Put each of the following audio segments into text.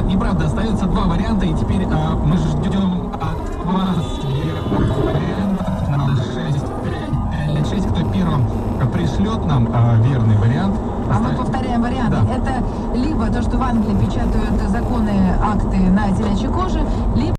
неправда, остается два варианта, и теперь а, мы ждем от вас вариантов. Надо 6, 6, кто первым пришлет нам а, верный вариант. А мы повторяем варианты. Да. Это либо то, что в Англии печатают законы, акты на телячьей коже, либо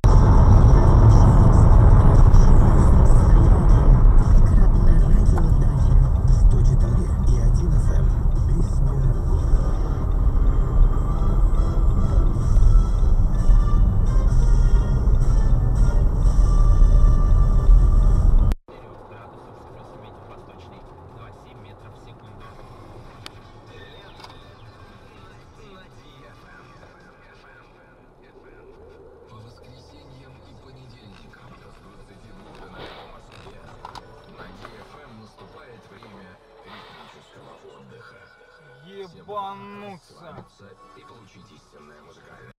расслабиться и получить истинное музыкальное